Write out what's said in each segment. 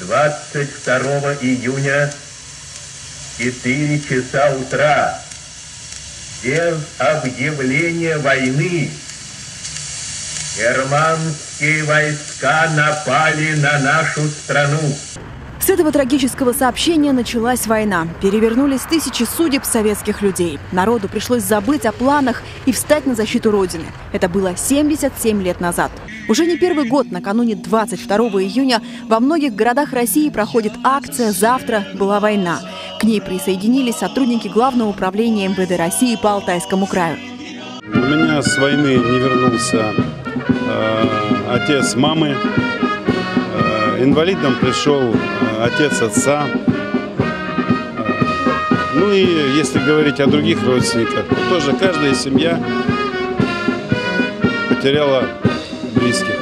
22 июня, 4 часа утра, без объявления войны, германские войска напали на нашу страну. С этого трагического сообщения началась война. Перевернулись тысячи судеб советских людей. Народу пришлось забыть о планах и встать на защиту Родины. Это было 77 лет назад. Уже не первый год, накануне 22 июня, во многих городах России проходит акция «Завтра была война». К ней присоединились сотрудники Главного управления МВД России по Алтайскому краю. У меня с войны не вернулся э, отец мамы. Инвалидом пришел э, отец отца. Ну и если говорить о других родственниках, то тоже каждая семья потеряла близких.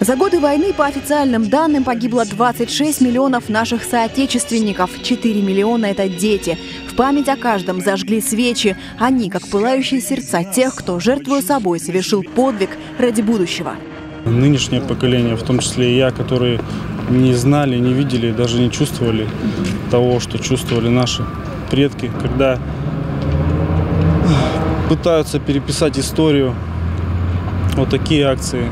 За годы войны, по официальным данным, погибло 26 миллионов наших соотечественников. 4 миллиона – это дети. В память о каждом зажгли свечи. Они, как пылающие сердца тех, кто, жертвуя собой, совершил подвиг ради будущего. Нынешнее поколение, в том числе и я, которые не знали, не видели, даже не чувствовали того, что чувствовали наши предки, когда пытаются переписать историю. Вот такие акции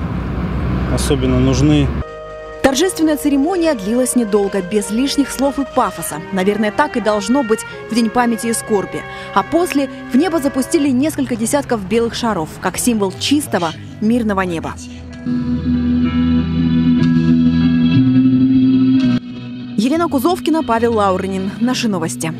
особенно нужны. Торжественная церемония длилась недолго, без лишних слов и пафоса. Наверное, так и должно быть в День памяти и скорби. А после в небо запустили несколько десятков белых шаров, как символ чистого, мирного неба. Елена Кузовкина, Павел Лаурнин. Наши новости.